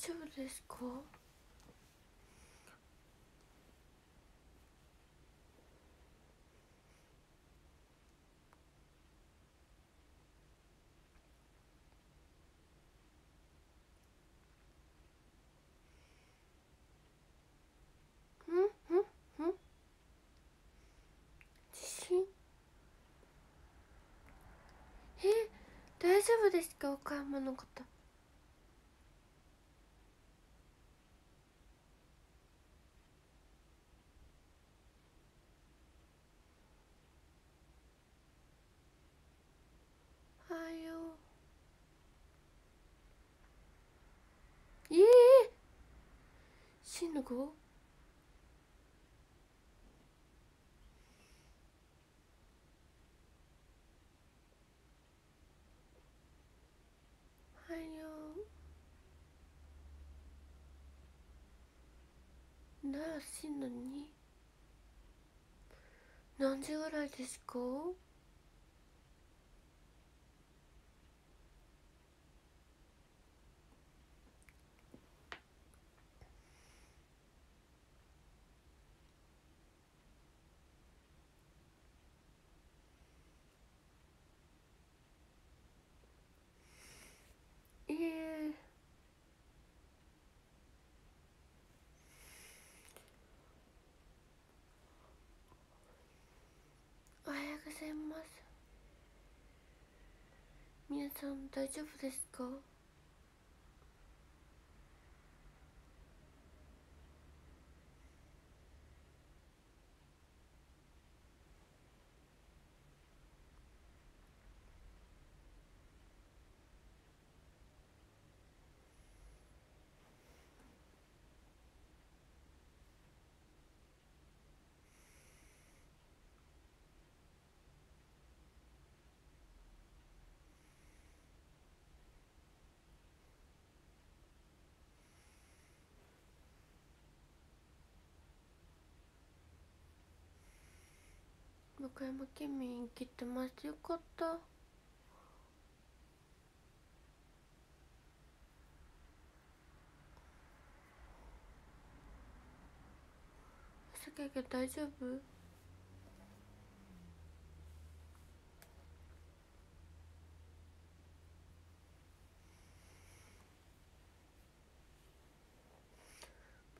丈夫ですか？大丈夫ですか？岡山の方よええ震度 5? はいよなあ震度 2? 何時ぐらいですかええおはようございます。皆さん大丈夫ですか？和歌山県民生きてます。よかった。朝けけ大丈夫？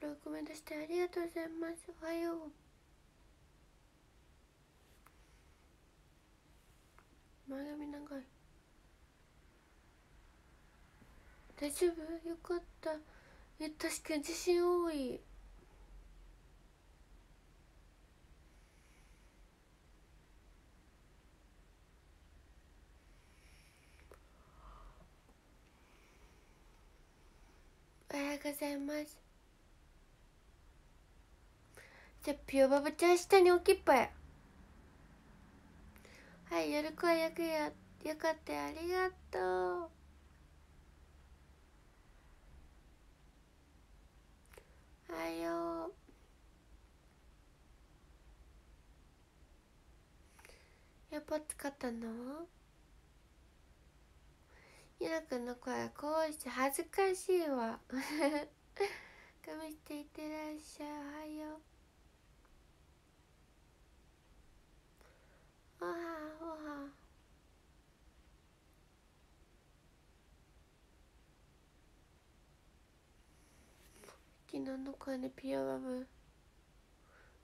ブログコメントしてありがとうございます。おはよう。前髪長い。大丈夫？よかった。え確かに自信多い。おはようございます。じゃあピオバブちゃん下に置きっぱやはい夜子はよくやよかったよありがとう。おはよう。やっぱ使ったの？ゆなくんの声はこうして恥ずかしいわ。髪していってらっしゃいおはようおはおは昨日の声でピアバブ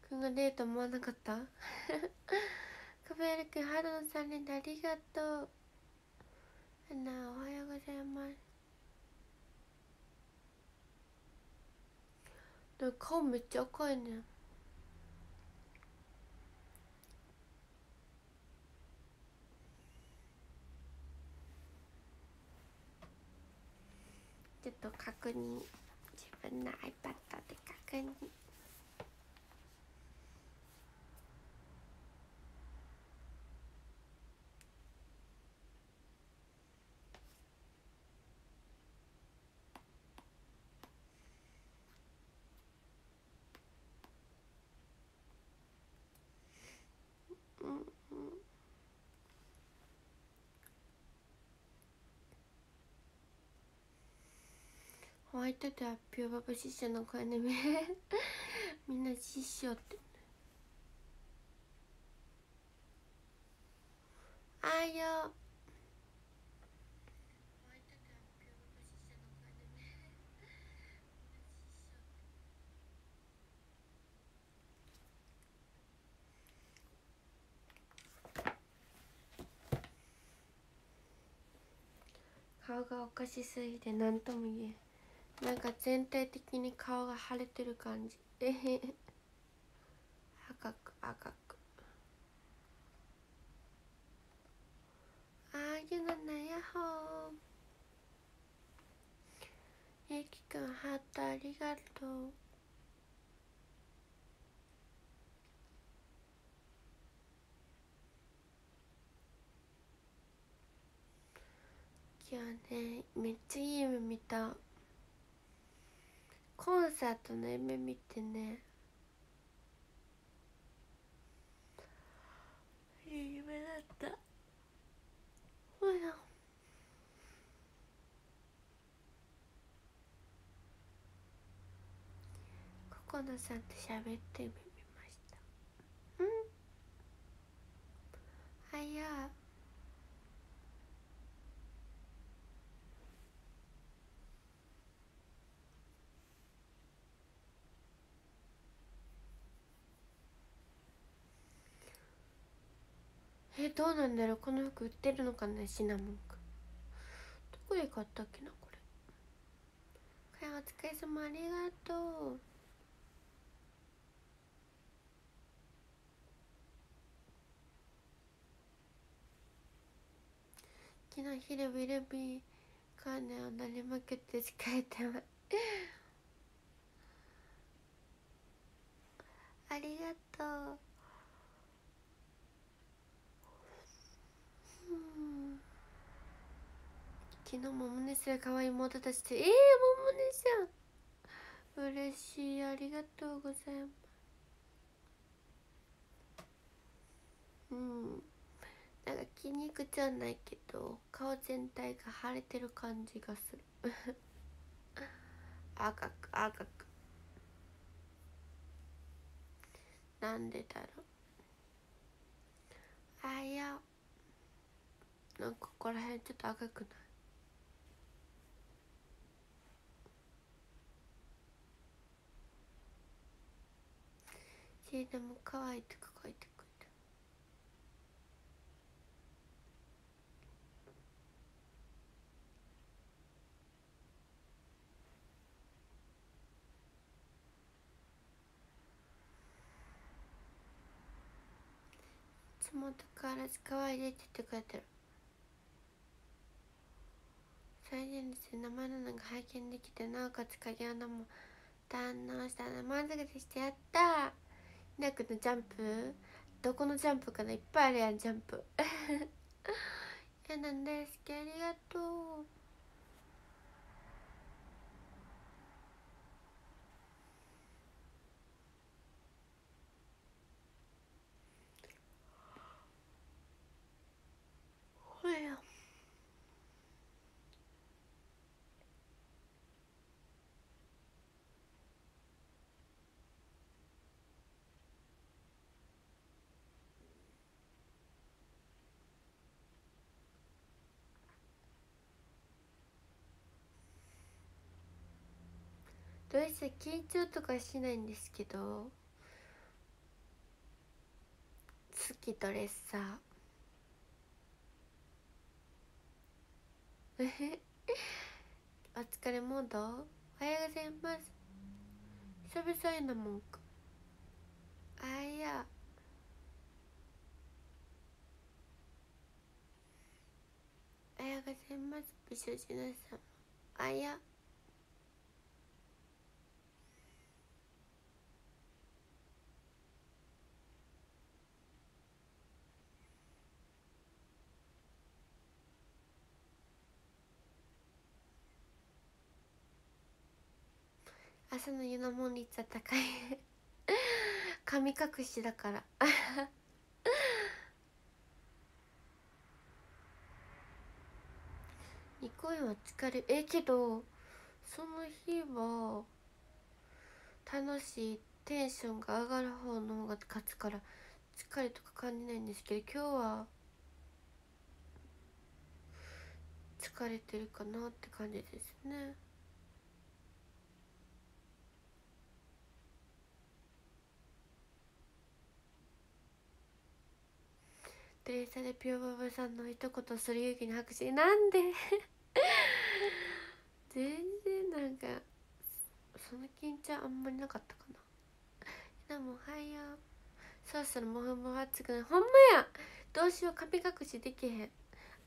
くんが出ると思わなかった？カベルくん春の3連でありがとう。アナおはようございます。でも顔めっちゃ赤いね。ちょっと確認。自分の iPad で確認うんうんホワイトではピューバブシッショの声ねみんなシッショってあいよ顔がおかしすぎて何とも言えなんか全体的に顔が腫れてる感じ。えへへ。赤く赤く。ああゆななやほー。ゆきくんハートありがとう。今日ねめっちゃいい夢見た。コンサートの夢見てね。いい夢だった。ほら。ココナさんと喋って夢見ました。うん？はやえどうなんだろう？この服売ってるのかな？シナモンくんどこで買ったっけなこれ？かやお疲れ様ありがとう。昨日昼ビルビーカーネをなりまくって疲れてます。ありがとううん昨日もモネすら可愛い妹たちでええー、ももねちゃん。嬉しいありがとうございます。うん。なんか筋肉じゃないけど顔全体が腫れてる感じがする。赤く赤く。なんでだろう。あいや。なんかここら辺ちょっと赤くないしでも可愛いとか書いてくれた。いつもと変わらず可愛いでって言ってくれてる。再現率生ののが拝見できてなおかつ影穴も堪能した。の満足でしたやったーなくのジャンプ？どこのジャンプかないっぱいあるやんジャンプ。やなんですけありがとうほやどうして緊張とかしないんですけど好きドレッサー。お疲れモード？おはようございます。久々やな文句。あいや。おはようございます。美少女のさん。あや。朝の湯のもん率は高い。神隠しだから。2公演は疲れ。えけどその日は楽しいテンションが上がる方の方が勝つから疲れとか感じないんですけど今日は疲れてるかなって感じですね。テレサでピョババさんの一言する勇気に拍手なんで？全然なんかその緊張あんまりなかったかな。でもおはよ。うそろそろもふもふ暑くないほんまや！どうしよう髪隠しできへん。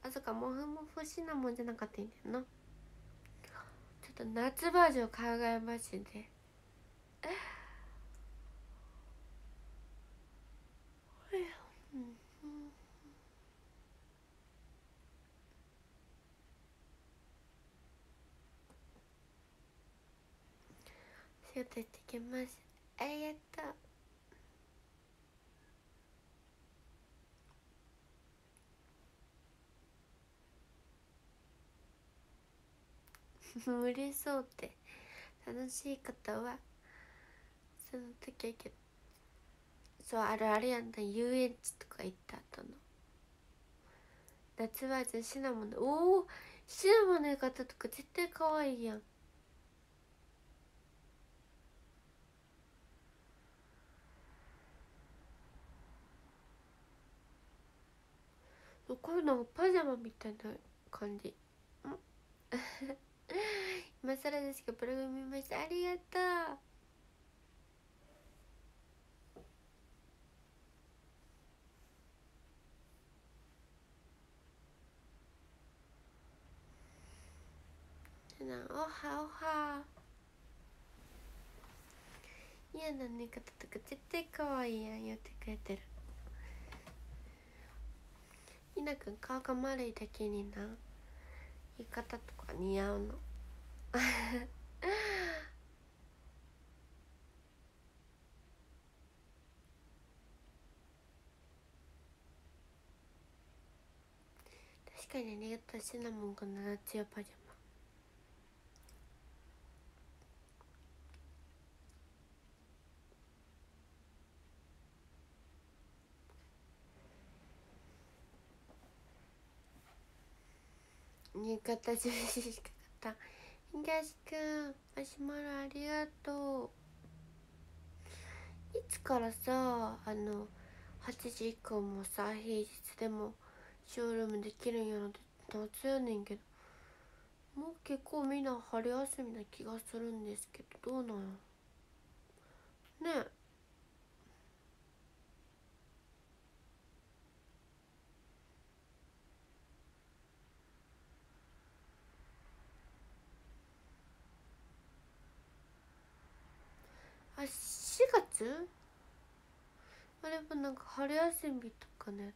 あそっかもふもふしなもんじゃなかったんだよな。ちょっと夏バージョン考えまして仕事行ってきます。ありがとう。無理そうって楽しいことはその時はけそうあるあるやんだ遊園地とか行った後の。夏バージョンシナモンのおおシナモンの浴衣とか絶対可愛いやん。こういうのパジャマみたいな感じ。今更ですけどブログ見ました。ありがとう。なおはおは。嫌な寝方とか絶対可愛いやんやってくれてる。ひなくん顔が丸いだけにな言い方とか似合うの。確かにありがとうシナモンが7つよパジャマ新潟女子しかった。東くんマシュマロありがとう。いつからさあの8時以降もさ平日でもショールームできるんやろって夏やねんけどもう結構みんな春休みな気がするんですけどどうなん？やねえ。あ4月？あれもなんか春休みとかのやつ。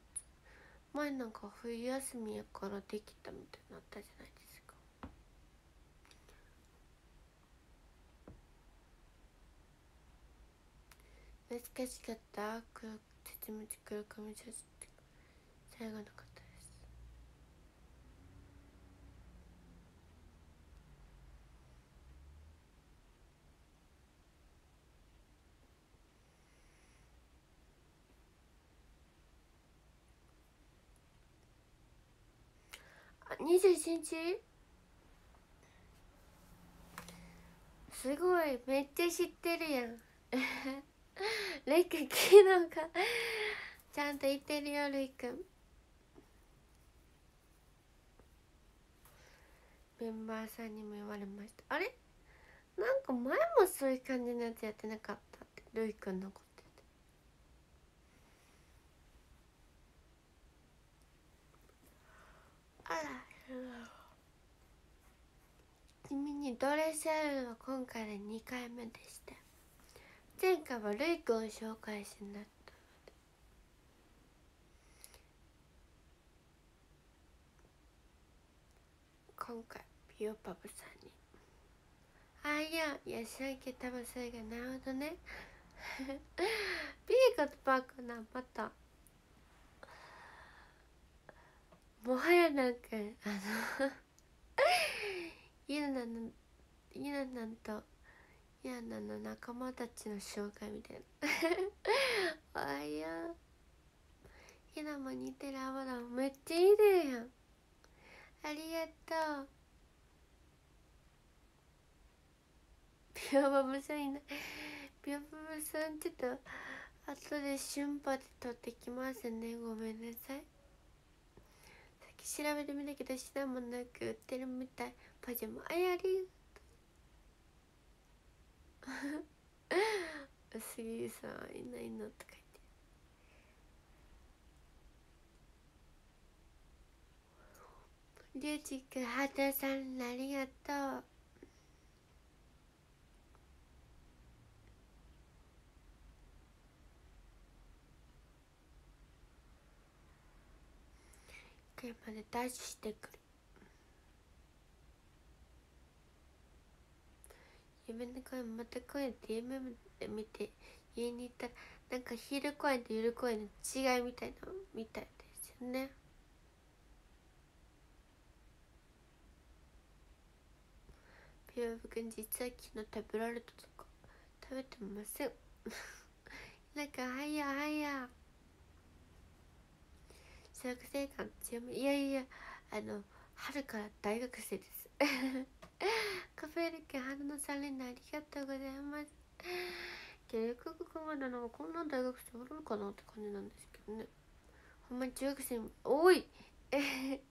前なんか冬休みやからできたみたいになったじゃないですか。懐かしかった？黒絶滅黒髪シャツって最後の方21日？すごいめっちゃ知ってるやん。レイ君昨日か？ちゃんと言ってるよレイ君。メンバーさんにも言われました。あれ？なんか前もそういう感じのやつやってなかったってルイ君のこと。あら。ちなみにドレスアルは今回で2回目でした。前回はルイ君を紹介しなった。ので今回ピオパブさんに。あいやいやしゃけ多分それがなるほどね。ピーコとパークなまたもはやなんかあのゆなのイナナンとイアナの仲間たちの紹介みたいな。おはようひなも似てるアボダめっちゃいいでやん。ありがとう。ピオバブさんいない。ピオバブさんちょっと後で瞬発で撮ってきますね。ごめんなさい。調べてみたけど品もなく売ってるみたい。パジャマあやり。杉さんいないのとか言って。リュウジ君ハートさんありがとう。車でダッシュしてくる。夢の声また声って m で見て家に行ったらなんか昼公演と夜公演の違いみたいなみたいですよね。ピオブ君実は昨日食べられたとか。食べてません なんかはやはや。学生感強めいやいやあの春から大学生です。カフェルケ春の3連ありがとうございます。けどよく考えたらこんな大学生おるかなって感じなんですけどね。ほんまに中学生多い。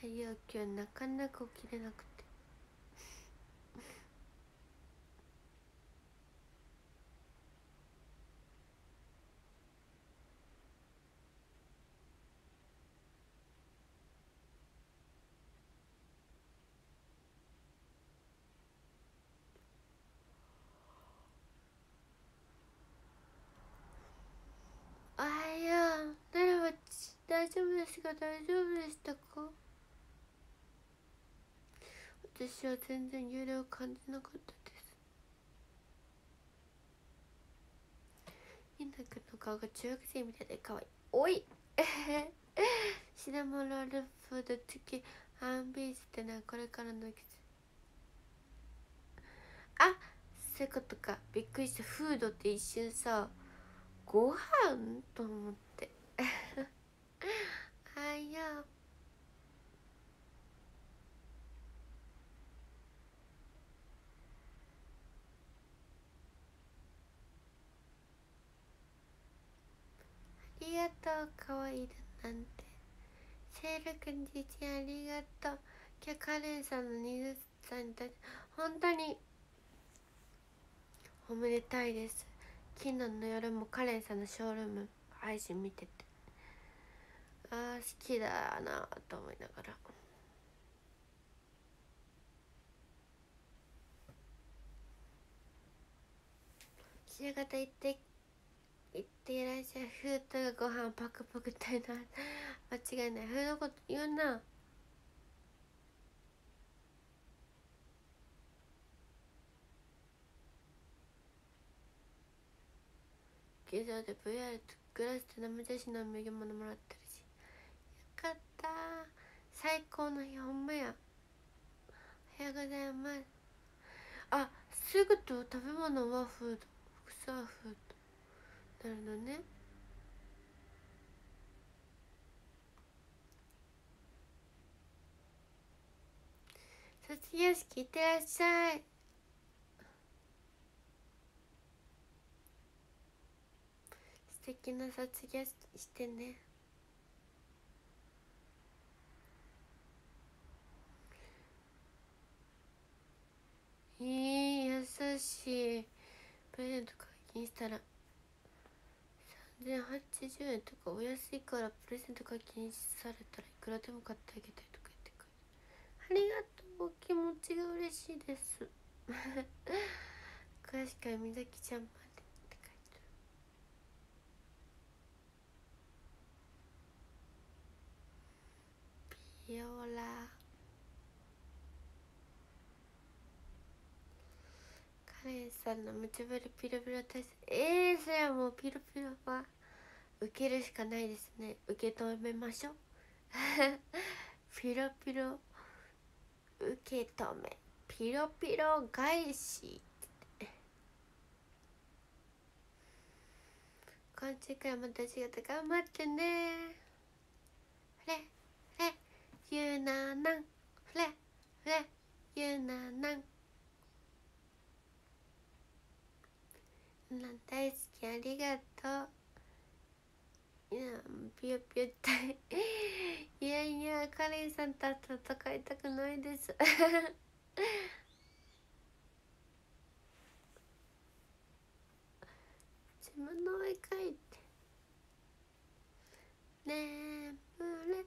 はいよ今日なかなか起きれなくてあいやならば大丈夫ですが大丈夫でしたか？私は全然揺れを感じなかったです。みんなくんの顔が中学生みたいで可愛い。おい！シナモンロールフード付きハンビーズってのはこれからの季節。あそういうことか。びっくりした。フードって一瞬さご飯と思って。あやありがとうかわいいだなんて。セールくんじちありがとう。今日カレンさんの20歳にたち本当におめでたいです。昨日の夜もカレンさんのショールーム配信見てて。あ好きだなと思いながら。白方行って行ってらっしゃいフードがご飯パクパクたいな間違いない。フーのこと言うな。劇場で VR とグラスと生写真の土産物もらってるかった。最高の日ほんまやおはようございます。あすぐと食べ物はフード副菜フード。なるのね。卒業式いってらっしゃい。素敵な卒業してね。いい優しい。プレゼント課金したら。3080円とかお安いからプレゼント課金されたらいくらでも買ってあげたいとか言ってくる。ありがとう。気持ちが嬉しいです。詳しくはみざきちゃんまでって書いてる。ピオラ。カレンさんのムチブルピロピロ大好きえー、それはもうピロピロは受けるしかないですね。受け止めましょう。ピロピロ受け止め。ピロピロ返し今週からまた仕事頑張ってね。フレフレゆうななんフレフレゆうななんな大好きありがとう。いやぴよぴよって。いやいやカレンさんと戦いたくないです。自分の絵描いて。眠れ。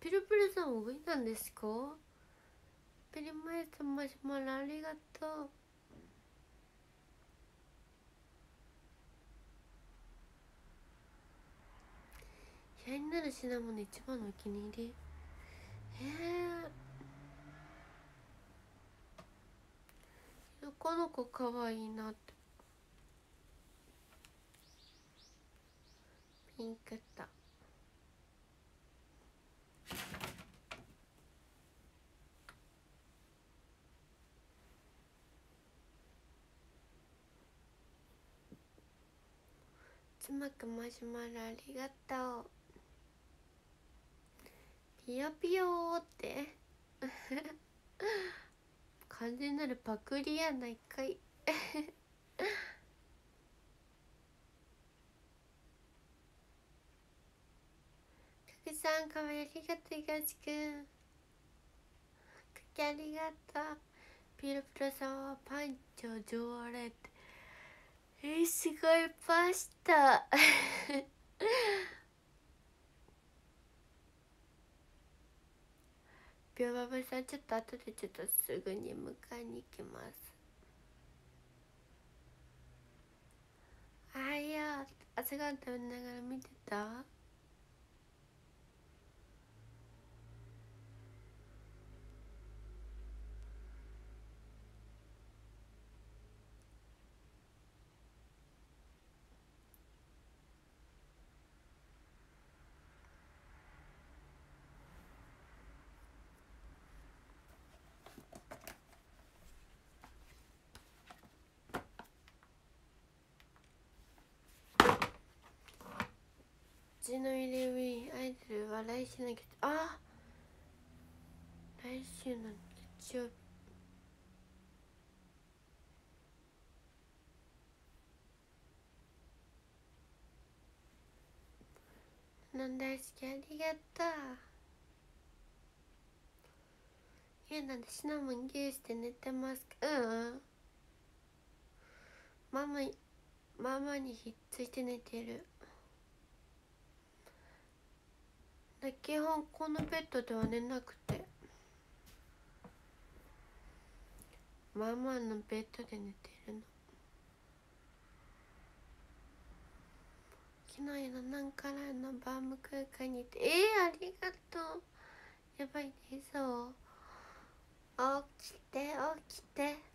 ピルピルさんおいなんですか？ペリマイさんマシュマロありがとう。部屋になる品物一番のお気に入り。えー、この子かわいいなって。ピンクだつまくマシュマロありがとう。ピヨピヨーって。完全なるパクリやないかい。くさんかわいありがとう東くん。かけありがとう。ピロピロさんはパンチョ常連って。えー、すごいパスタ。ビョバブさんちょっと後でちょっとすぐに迎えに行きます。あいや朝ごはん食べながら見てた？ちの入りウィンアイドルは来週の月あ来週の月曜日なん。大好きありがとういやなん。でシナモン牛して寝てますかうん。ママママにひっついて寝てるで基本このベッドでは寝なくて。ママのベッドで寝てるの。昨日のなんからのバームクーカーにて。えー、ありがとう。やばいねそう。起きて起きて。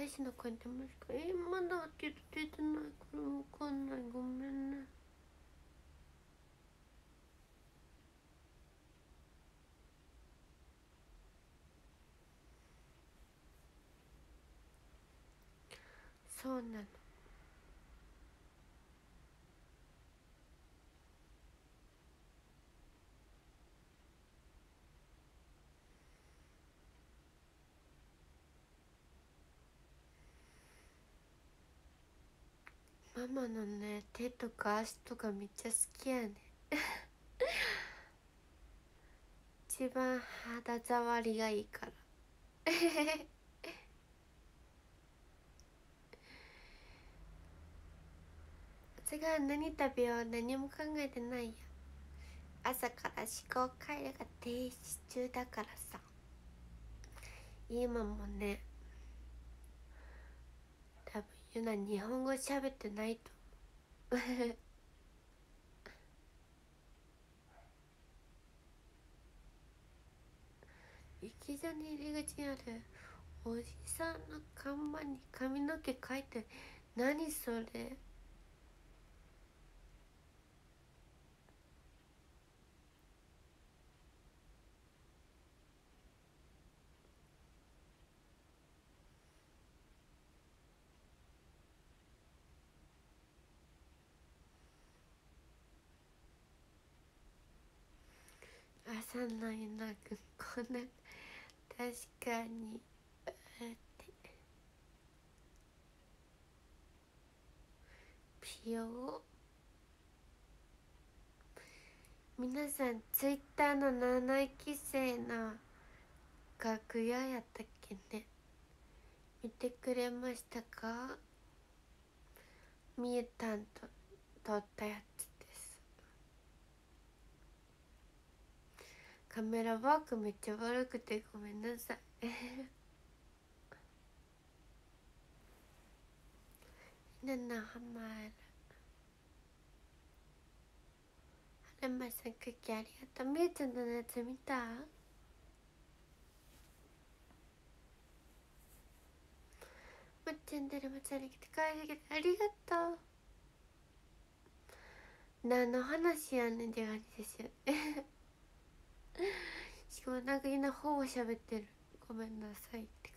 大事な声出ますかえー、まだけて出てないからわかんない。ごめんね。そうなの。ママのね手とか足とかめっちゃ好きやね一番肌触りがいいから。次は何食べよう何も考えてないや。朝から思考回路が停止中だからさ。今もねゆな日本語喋ってないと。雪劇場に入り口にあるおじさんの看板に髪の毛描いて何それ？朝の夜なくこんな確かにあってピヨ皆さんツイッターの7期生の楽屋やったっけね。見てくれましたか？みえたんと撮ったやつ。カメラワークめっちゃ悪くてごめんなさい。み んなハマる。はるまさんクッキーありがとう。みゆちゃんのやつ見た？まっちゃんでるまちゃんに来て帰ってありがとう。何の話やねんって感じですよ。しかもなんかみんなほぼ喋ってる。ごめんなさいって感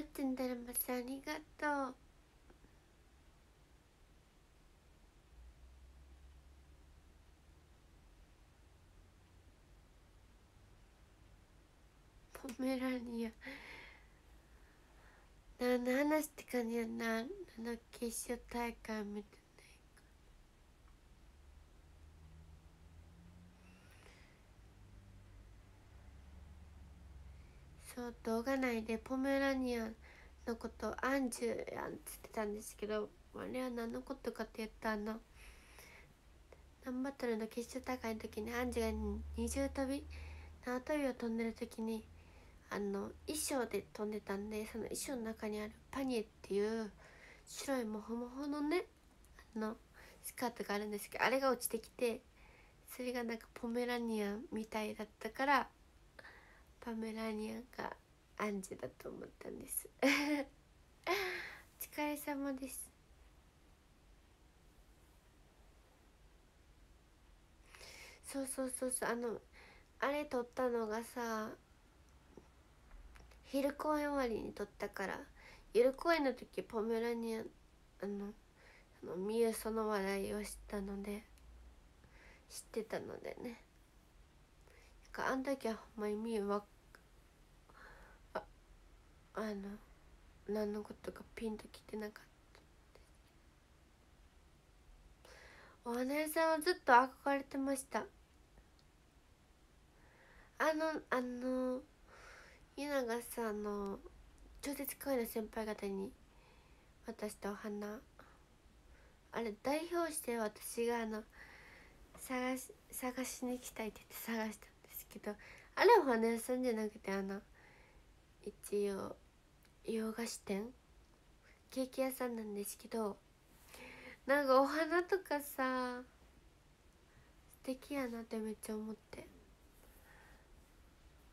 じ。待ってんだらまさありがとう。ポメラニア。何の話って感じやな。あの決勝大会見てそう動画内でポメラニアンのことアンジュやんっつってたんですけどあれは何のことかって言ったあの何バトルの決勝大会の時にアンジュが二重跳び縄跳びを飛んでる時にあの衣装で飛んでたんでその衣装の中にあるパニエっていう白いモフモフのねあのスカートがあるんですけどあれが落ちてきてそれがなんかポメラニアンみたいだったからパメラニアンがアンジュだと思ったんです。お疲れ様です。そうそうそうそう。あのあれ撮ったのがさ昼公演終わりに撮ったから夜公演の時ポメラニアンあのあのミユその話題を知ったので知ってたのでね。あん時はほんまにミユわあの何のことかピンときてなかった。お姉さんはずっと憧れてました。あのあの稲がさあの超絶可愛い先輩方に渡したお花。あれ代表して私があの探し探しに行きたいって言って探したんですけどあれお花屋さんじゃなくてあの一応洋菓子店？ケーキ屋さんなんですけどなんかお花とかさ素敵やなってめっちゃ思って。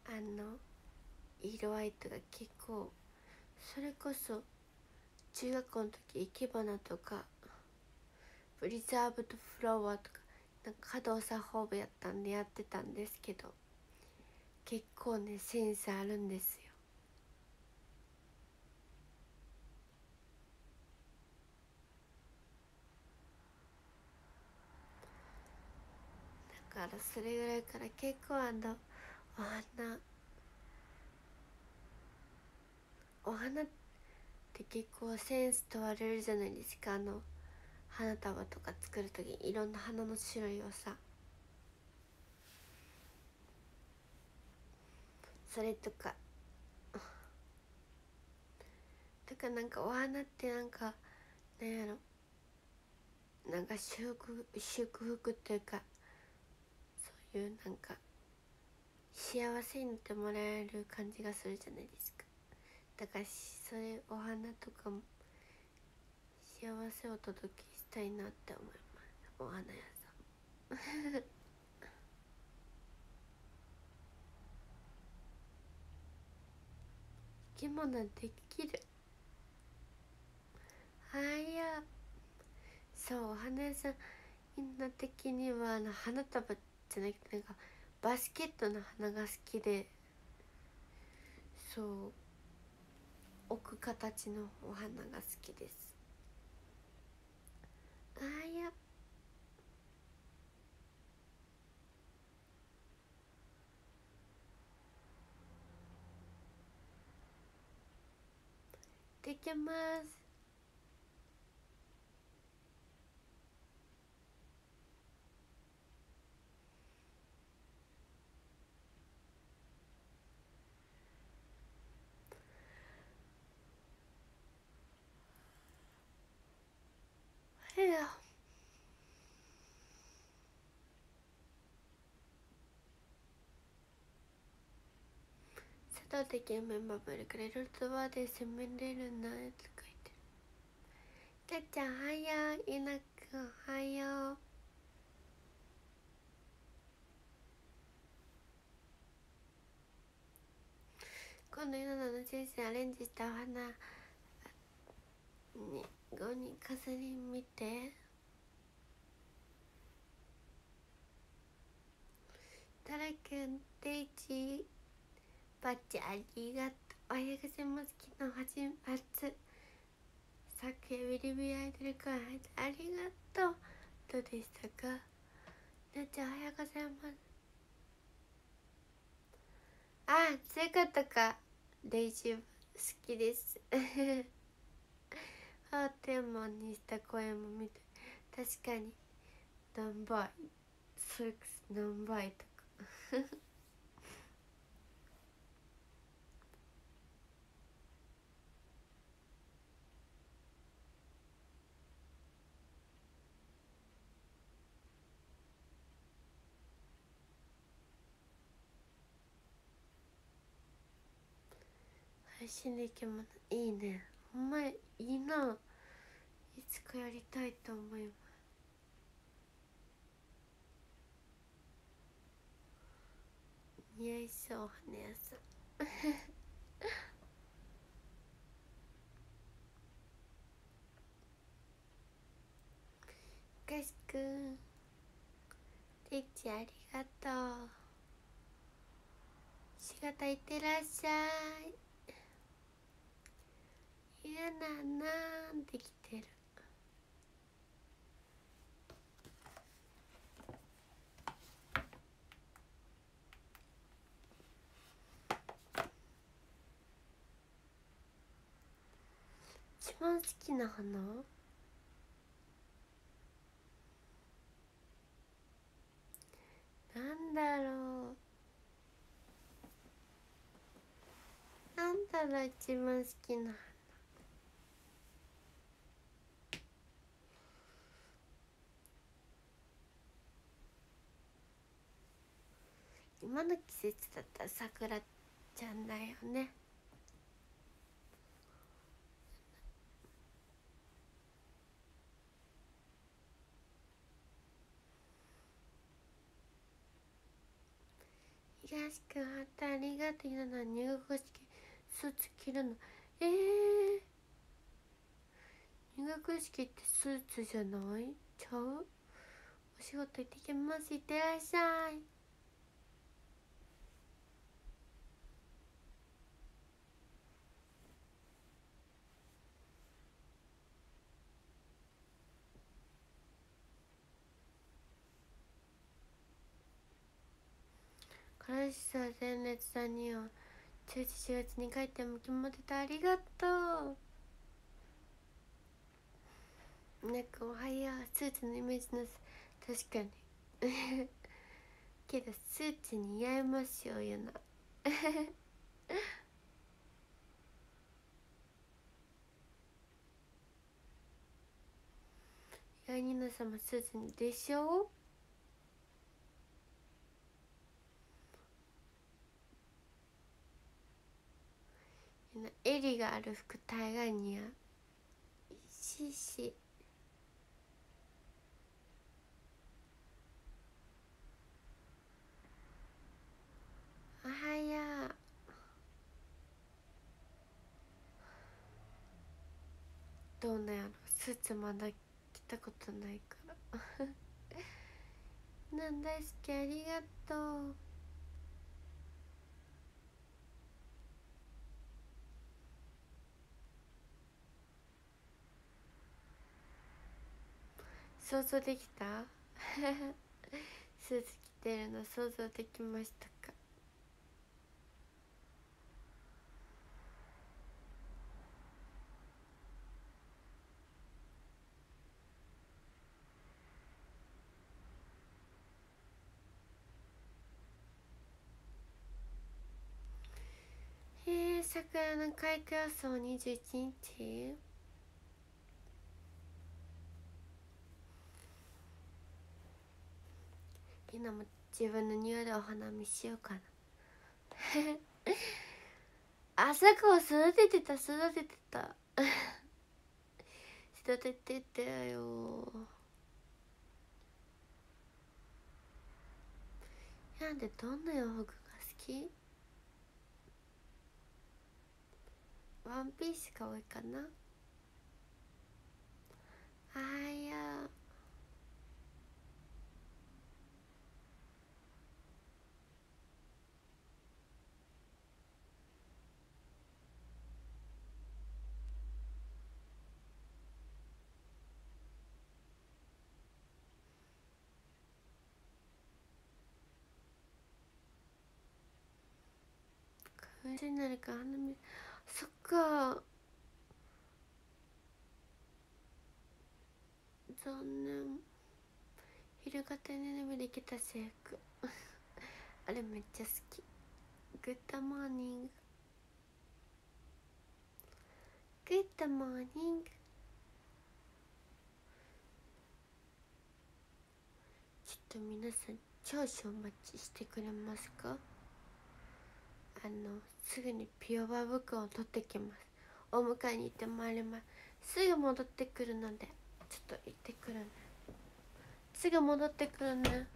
あの色合いとか結構それこそ中学校の時生け花とかプリザーブドフラワーとかなんか稼働作法部やったんでやってたんですけど結構ねセンスあるんですよ。からそれぐらいから結構あのお花お花って結構センス問われるじゃないですか。あの花束とか作る時にいろんな花の種類をさ。それとか。とかなんかお花ってなんかなんやろ。なんか祝祝福っていうか。いうなんか幸せになってもらえる感じがするじゃないですか。だからそれお花とかも幸せをお届けしたいなって思います。お花屋さん。生き物できる。はや。そうお花屋さん。みんな的にはあの花束ってじゃなくてなんかバスケットの花が好きでそう置く形のお花が好きです。あやできます。いや佐藤的メンバーブルくれるとはで攻めれるなやつ書いてる。たっちゃんはやい。なくんはよ今度稲田の先生アレンジしたお花。に5人飾り見て。たらくんデイジーバッチありがとう。おはようございます。昨日始発昨夜ビリビリアイドル会ありがとう。どうでしたか？なっちゃんおはようございます。あそういうことか。デイジー好きです。ハーテンマにした声も見て確かに何倍それ何倍とか。配信できますいいね。お前いいな。いつかやりたいと思います。似合いそう花屋さん。かしくんてっちありがとう。仕事いってらっしゃい。嫌だなできてる。一番好きな花？なんだろう。なんだろう一番好きな花？今の季節だったら桜ちゃんだよね。東くんあったありがとうなの。入学式スーツ着るの。えー、入学式ってスーツじゃない？ちゃう？お仕事行ってきます。いってらっしゃい。彼氏さ前列さんには中1 4月に帰っても決まっててありがとう。なんかおはようスーツのイメージの確かに。けどスーツ似合いますよゆないやニナ様スーツにでしょあの襟がある服大概似合う。しシおはよう。どうなんやろスーツまだ着たことないから。なんだいすけありがとう。想像できた？スーツ着てるの想像できましたか？へえ桜の開花予想21日？今も自分の庭でお花見しようかな。朝顔育ててた育ててた。育ててたよ。なんでどんな洋服が好き？ワンピースが多いかな。あや。無になるから花見そっか。残念。昼型に眠りきた制服 あれめっちゃ好き。グッドモーニング。グッドモーニング。ちょっと皆さん少々お待ちしてくれますか？あのすぐにピオバブクを取ってきます。お迎えに行ってまいります。すぐ戻ってくるのでちょっと行ってくるね。すぐ戻ってくるね。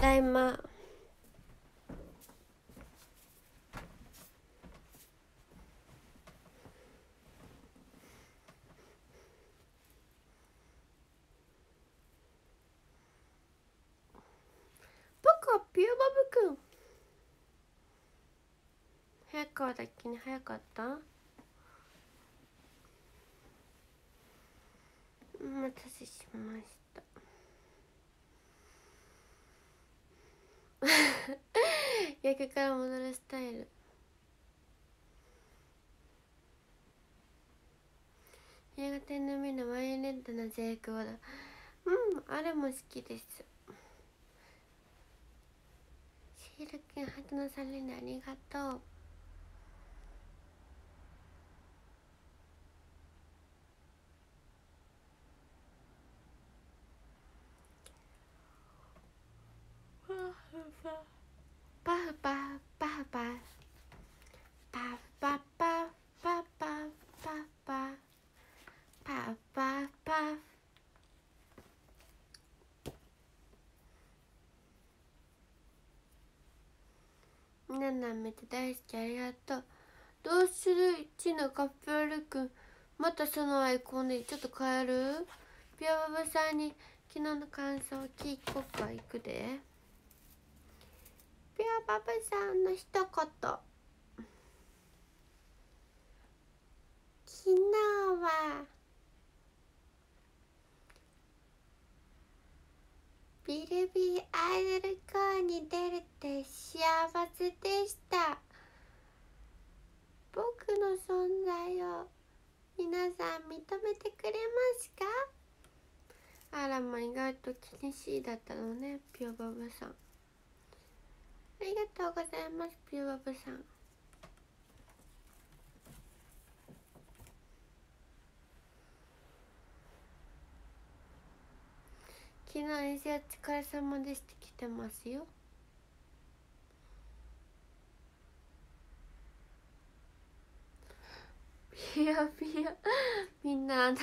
だいま。僕はピューバブくん早川だっけに早かった？お待たせしました。逆から戻るスタイル。映画天の海のワインレッドのゼイクボだ。うんあれも好きです。シール君ハトの3連でありがとう。パフパフパフパフパフパフパフパフパフパフパフパフパフパ。フみんななめて大好きありがとう。どうする？ちのカフェルくん。またそのアイコンでちょっと変える？ピアババさんに昨日の感想を聞こっか。行くで。ピュアバブさんの一言。昨日は。ビルビーアイドルコーに出るって幸せでした。僕の存在を皆さん認めてくれますか？あらま意外と気にしいだったのねピューバブさん。ありがとうございますピューバブさん。昨日遠征お疲れ様でして来てますよ。ピヤピヤみんなあの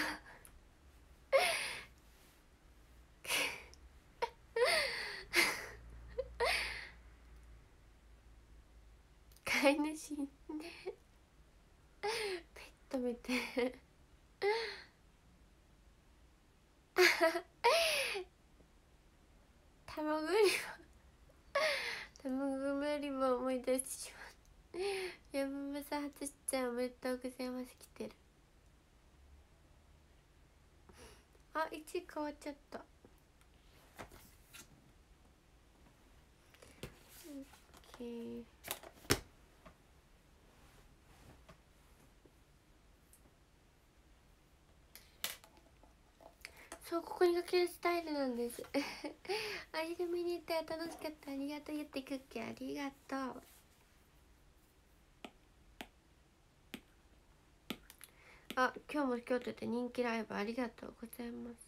飼い主ね。ペット見て卵売り場卵売り場思い出してしまうやぶむさん初出演おめでとうございます来てるあ1位変わっちゃったオッケーそうここにかけるスタイルなんです。味見に行ったよ楽しかった。ありがとう言ってクッキーありがとう。あ今日も京都で人気ライブありがとうございます。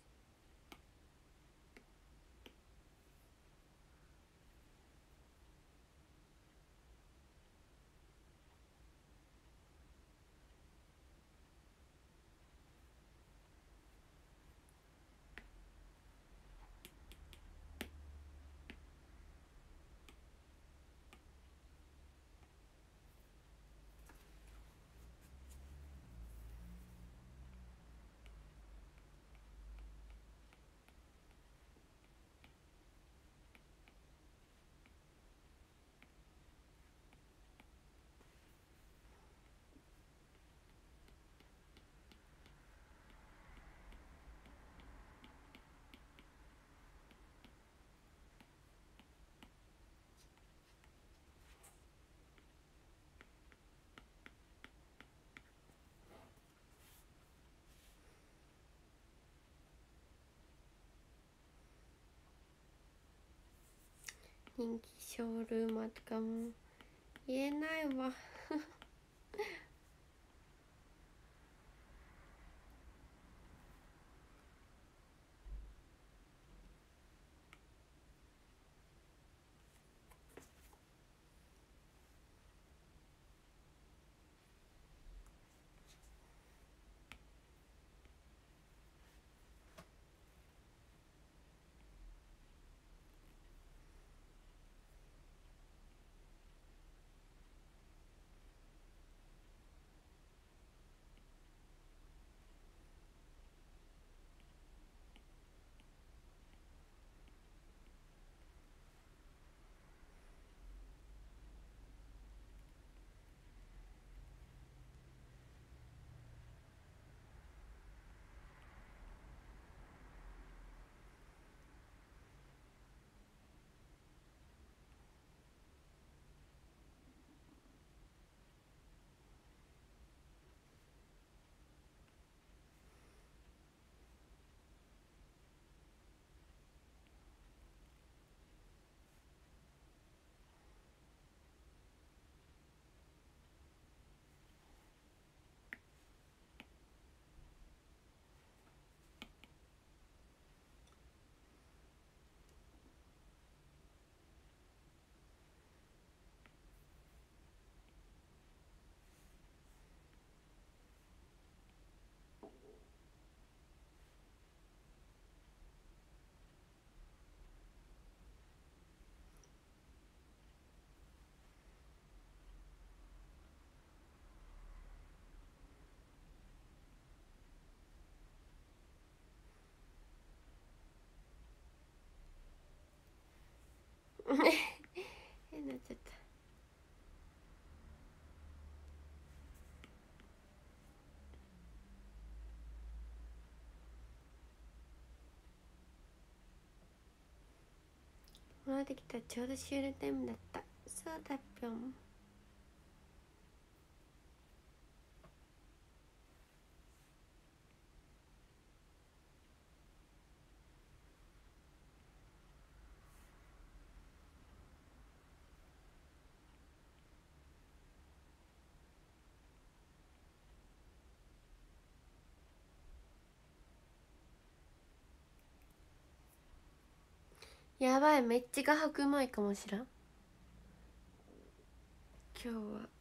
人気ショールームとかも言えないわ。変なっちゃった。戻ってきた。ちょうど終了タイムだった。そうだぴょん。やばいめっちゃ画伯うまいかもしらん。今日は。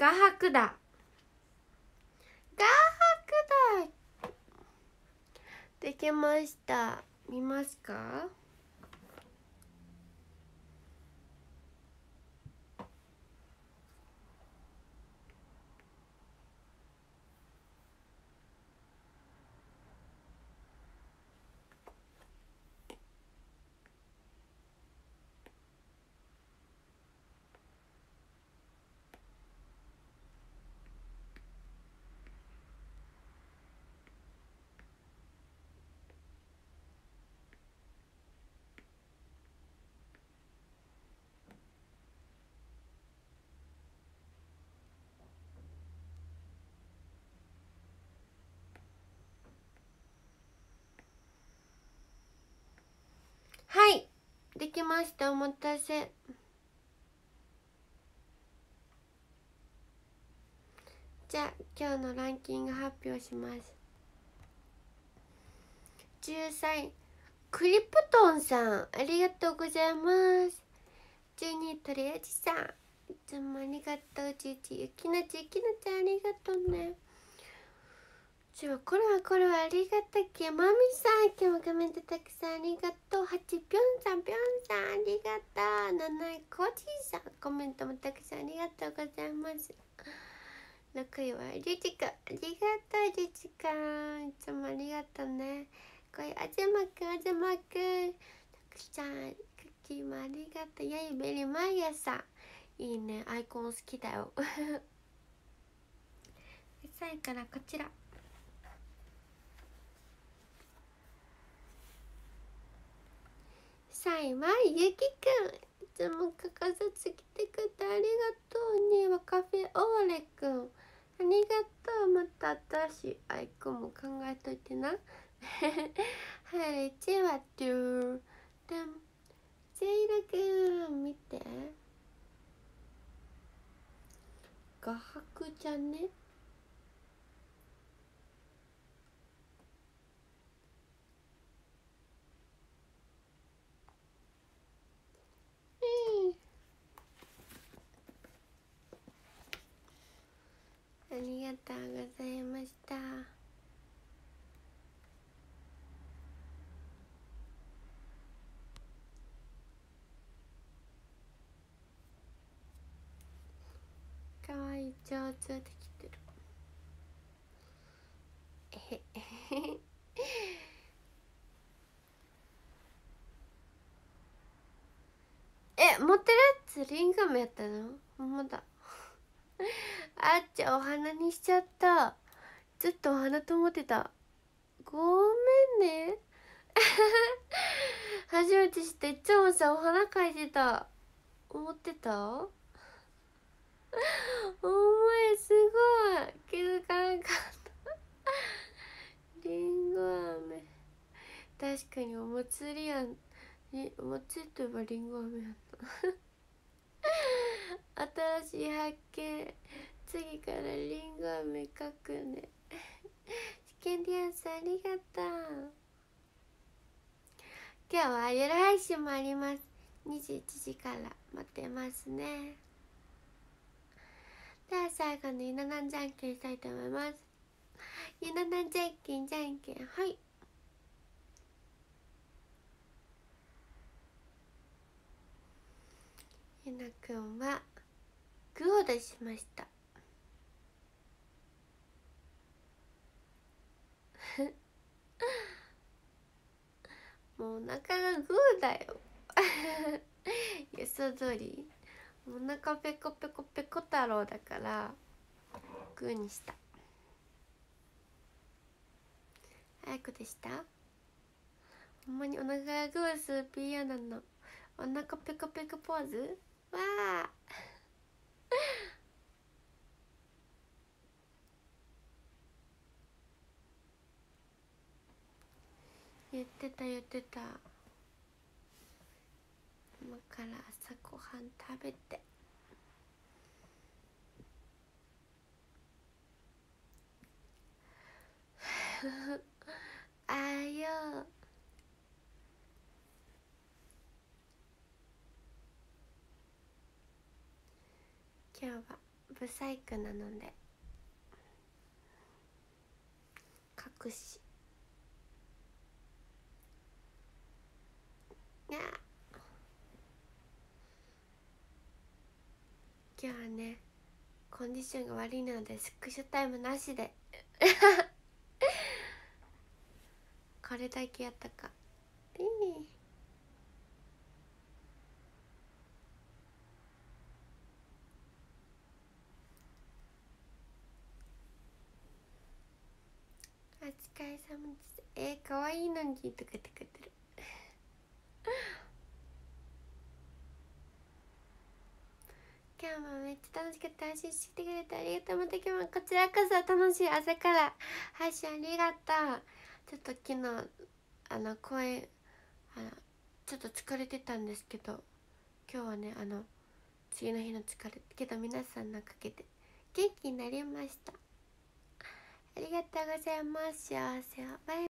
画伯だ。画伯だ。できました。見ますかはいできました。お待たせ。じゃあ今日のランキング発表します。13位クリプトンさんありがとうございます。12位とりあえずさんいつもありがとう。11位ゆきなちゆきなちゃんありがとうね。ちはこれはこれはありがたきまみさん。今日もコメントたくさんありがとう8ぴょんさんぴょんさんありがとう7位こじさんコメントもたくさんありがとうございます6位はりちかありがとうりちかいつもありがとうねこれあずまくんあずまくんたくさんクッキーもありがとうやゆべり毎朝いいねアイコン好きだよ最後からこちら3位はゆきくん。いつも欠かさず来てくれてありがとう2位はカフェオーレくん。ありがとう。また新しいアイコンも考えといてな。はい。チワトゥー。でもセイラくん見て。画伯じゃね？ありがとうございました。かわいい上手。できてるえへえへへえ持ってるやつリンガムやったの？ほんまだあっちゃお花にしちゃった。ずっとお花と思ってた。ごめんね。初めて知っていつもさお花描いてた。思ってた？お前すごい。気づかなかった。りんご飴確かにお祭りやん。にお祭りといえばりんご飴やんな 新しい発見。次からりんご飴描くね。試験リアンスありがとう。今日は夜配信もあります。21時から待ってますね。では最後に稲南じゃんけんしたいと思います。稲南じゃんけんじゃんけんはい。ゆなくんはグーを出しました。もうお腹がグーだよ。予想通り。お腹ペコペコペコ太郎だからグーにした。早くでした？ほんまにお腹がグースーピーヤなの。お腹ペコペコポーズ？わあ。言ってた言ってた。今から朝ごはん食べて。あよ今日はブサイクなので隠し。にゃ今日はねコンディションが悪いのでスクショタイムなしで。これだけやったか。いいお疲れ様です。えー、かわいいのにとかってくれてる。今日もめっちゃ楽しかった配信してくれてありがとう。また今日もこちらこそ楽しい朝から配信ありがとう。ちょっと昨日あの公演あのちょっと疲れてたんですけど今日はねあの次の日の疲れけど皆さんのおかげで元気になりました。ありがとうございます。幸せを。バイ